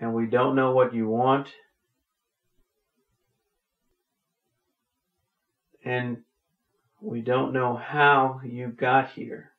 and we don't know what you want, and we don't know how you got here.